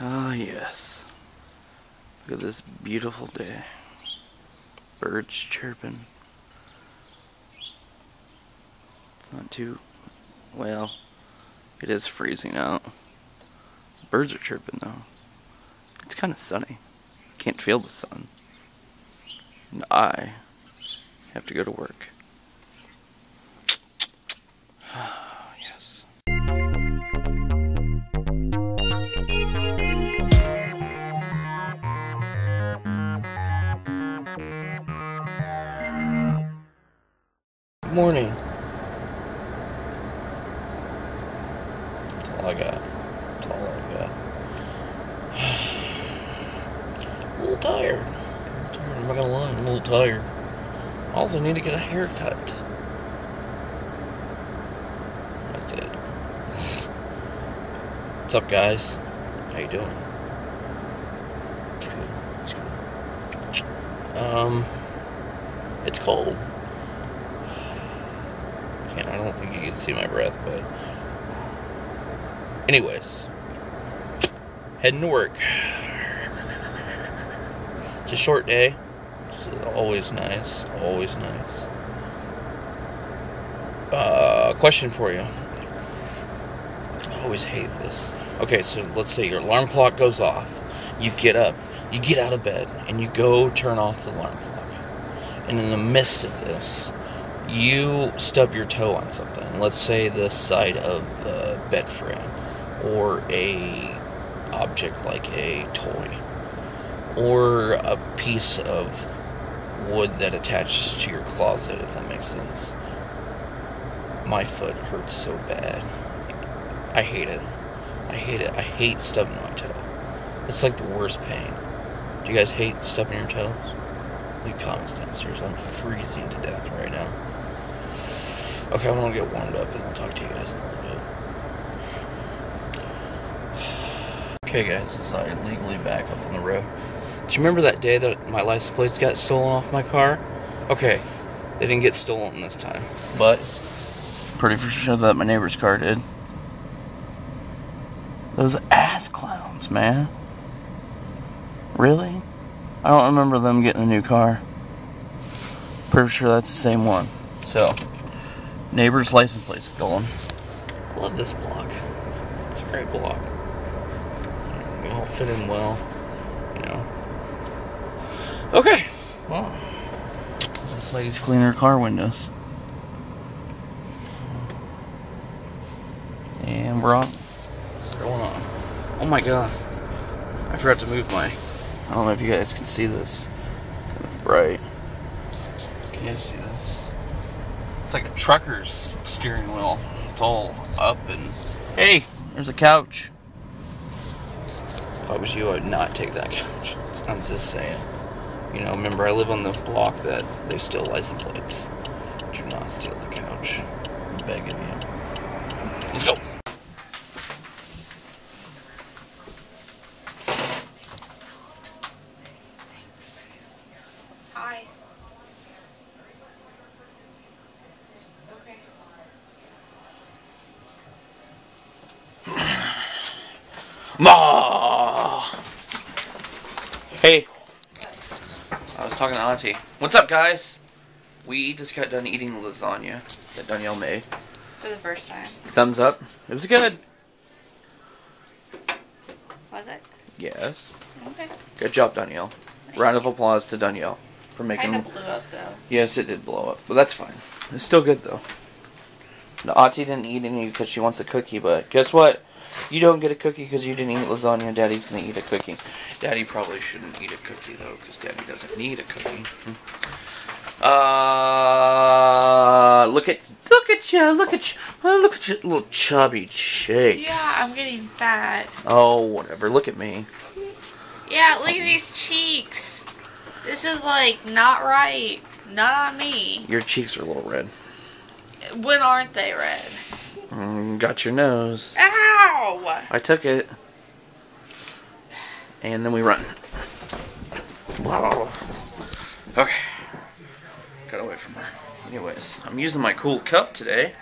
Ah, yes. Look at this beautiful day. Birds chirping. It's not too. Well, it is freezing out. Birds are chirping though. It's kind of sunny. Can't feel the sun. And I have to go to work. Morning. That's all I got. That's all I got. a little tired. I'm tired. I'm not gonna lie. I'm a little tired. I also need to get a haircut. That's it. What's up, guys? How you doing? It's good. It's good. Um, it's cold. Can't. I don't think you can see my breath, but. Anyways, heading to work. It's a short day. It's always nice. Always nice. Uh, question for you. I always hate this. Okay, so let's say your alarm clock goes off. You get up, you get out of bed, and you go turn off the alarm clock. And in the midst of this, you stub your toe on something. Let's say the side of the bed frame, or a object like a toy, or a piece of wood that attaches to your closet, if that makes sense. My foot hurts so bad. I hate it. I hate it. I hate stubbing my toe. It's like the worst pain. Do you guys hate stubbing your toes? Leave comments downstairs. I'm freezing to death right now. Okay, I'm gonna get warmed up and I'll talk to you guys in a little bit. Okay, guys, it's I legally back up on the road. Do you remember that day that my license plates got stolen off my car? Okay, they didn't get stolen this time, but pretty for sure that my neighbor's car did. Those ass clowns, man. Really? I don't remember them getting a new car. Pretty sure that's the same one. So, neighbor's license plate stolen. Love this block. It's a great block. We all fit in well, you know. Okay, well, this lady's cleaning her car windows. And we're on. What's going on? Oh my god. I forgot to move my. I don't know if you guys can see this. Kind of bright. Can you see this? It's like a trucker's steering wheel. It's all up and. Hey, there's a couch. If I was you, I would not take that couch. I'm just saying. You know, remember, I live on the block that they steal license plates. Do not steal the couch. I'm begging you. Let's go. Ma! Hey. I was talking to Auntie. What's up, guys? We just got done eating the lasagna that Danielle made. For the first time. Thumbs up. It was good. Was it? Yes. Okay. Good job, Danielle. Round of applause to Danielle for making. Kind of blew up though. Yes, it did blow up, but that's fine. It's still good though. The Auntie didn't eat any because she wants a cookie, but guess what? You don't get a cookie because you didn't eat lasagna. Daddy's gonna eat a cookie. Daddy probably shouldn't eat a cookie though, because Daddy doesn't need a cookie. Uh, look at look at you, look at you, oh, look at your little chubby cheeks. Yeah, I'm getting fat. Oh, whatever. Look at me. Yeah, look at these cheeks. This is like not right. Not on me. Your cheeks are a little red. When aren't they red? Mm, got your nose. Ow! I took it. And then we run. Okay. Got away from her. Anyways, I'm using my cool cup today.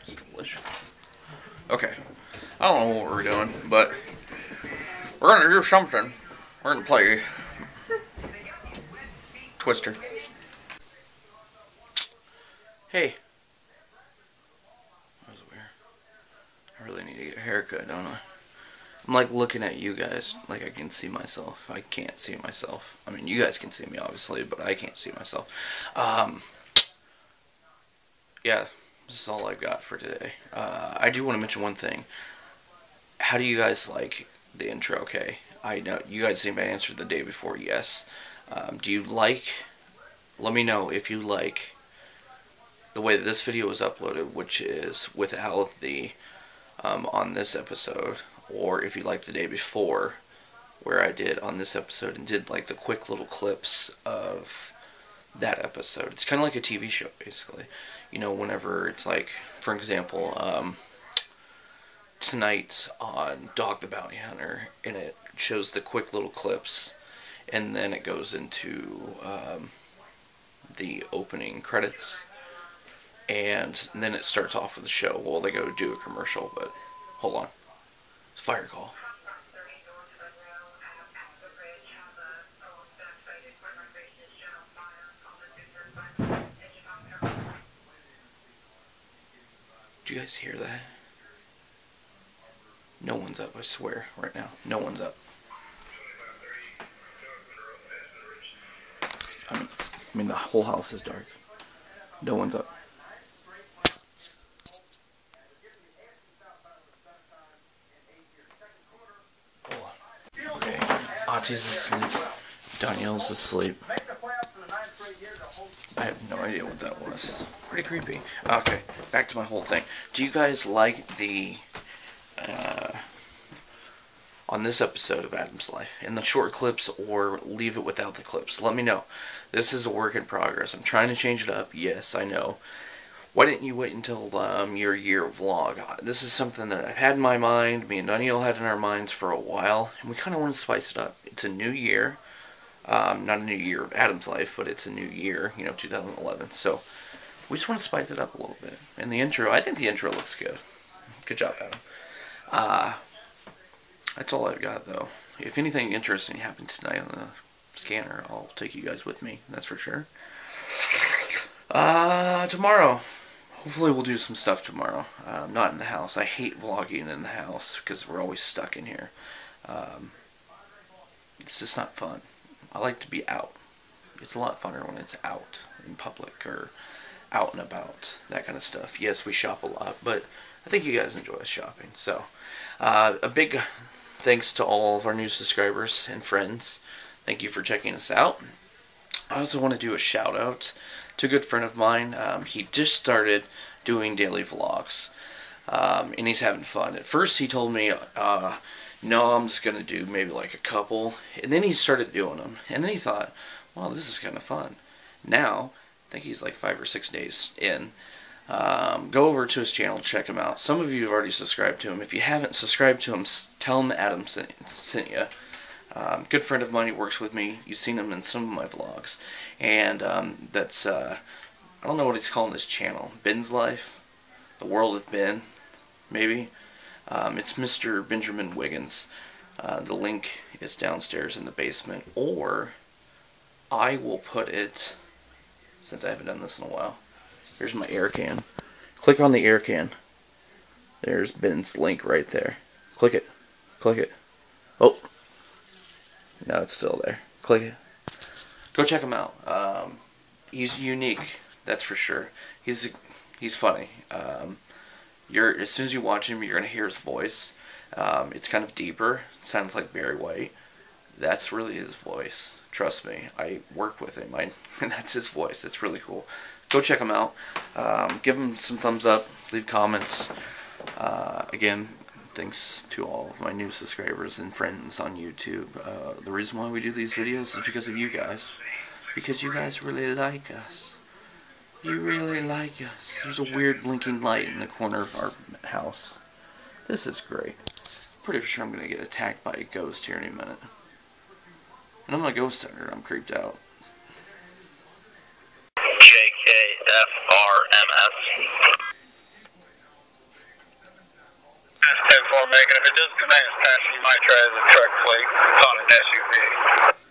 It's delicious. Okay. I don't know what we're doing, but we're gonna do something. We're gonna play Twister. Hey. That was weird. I really need to get a haircut, don't I? I'm like looking at you guys like I can see myself. I can't see myself. I mean, you guys can see me obviously, but I can't see myself. Um, yeah, this is all I've got for today. Uh, I do want to mention one thing. How do you guys like the intro? Okay, I know you guys seem to answer the day before. Yes. Um, do you like? Let me know if you like the way that this video was uploaded, which is without the um, on this episode, or if you like the day before, where I did on this episode and did like the quick little clips of that episode. It's kind of like a TV show, basically. You know, whenever it's like, for example, um, tonight on Dog the Bounty Hunter, and it shows the quick little clips, and then it goes into um, the opening credits, and then it starts off with the show. Well, they go do a commercial, but hold on. It's fire call. Do you guys hear that? No one's up, I swear, right now. No one's up. I mean, I mean the whole house is dark. No one's up. Okay, Ati's asleep. Danielle's asleep. I have no idea what that was. Pretty creepy. Okay, back to my whole thing. Do you guys like the uh, on this episode of Adam's Life in the short clips or leave it without the clips? Let me know. This is a work in progress. I'm trying to change it up. Yes, I know. Why didn't you wait until um, your year vlog? This is something that I've had in my mind. Me and Danielle had in our minds for a while, and we kind of want to spice it up. It's a new year. Um, not a new year of Adam's life, but it's a new year, you know, 2011. So we just want to spice it up a little bit. And the intro, I think the intro looks good. Good job, Adam. Uh, that's all I've got, though. If anything interesting happens tonight on the scanner, I'll take you guys with me. That's for sure. Uh, tomorrow. Hopefully we'll do some stuff tomorrow. Um, not in the house. I hate vlogging in the house because we're always stuck in here. Um, it's just not fun. I like to be out. It's a lot funner when it's out in public or out and about, that kind of stuff. Yes, we shop a lot, but I think you guys enjoy shopping. So, uh, a big thanks to all of our new subscribers and friends. Thank you for checking us out. I also want to do a shout out to a good friend of mine. Um, he just started doing daily vlogs, um, and he's having fun. At first, he told me, uh, no, I'm just going to do maybe like a couple. And then he started doing them. And then he thought, well, this is kind of fun. Now, I think he's like five or six days in. Um, go over to his channel, check him out. Some of you have already subscribed to him. If you haven't subscribed to him, tell him Adam sent, sent you. Um, good friend of mine, he works with me. You've seen him in some of my vlogs. And um, that's, uh, I don't know what he's calling his channel. Ben's Life? The World of Ben? Maybe? Um, it's Mr. Benjamin Wiggins. Uh, the link is downstairs in the basement, or I will put it, since I haven't done this in a while. Here's my air can. Click on the air can. There's Ben's link right there. Click it. Click it. Oh. No, it's still there. Click it. Go check him out. Um, he's unique, that's for sure. He's he's funny. Um, you're as soon as you watch him, you're gonna hear his voice. Um, it's kind of deeper. It sounds like Barry White. That's really his voice. Trust me. I work with him. I, and that's his voice. It's really cool. Go check them out. Um, give them some thumbs up. Leave comments. Uh, again, thanks to all of my new subscribers and friends on YouTube. Uh, the reason why we do these videos is because of you guys. Because you guys really like us. You really like us. There's a weird blinking light in the corner of our house. This is great. Pretty sure I'm going to get attacked by a ghost here any minute. And I'm a ghost hunter, I'm creeped out. JKFRMS. 10 4 making. If it does come in, it's passing, you might truck fleet. It's on an SUV.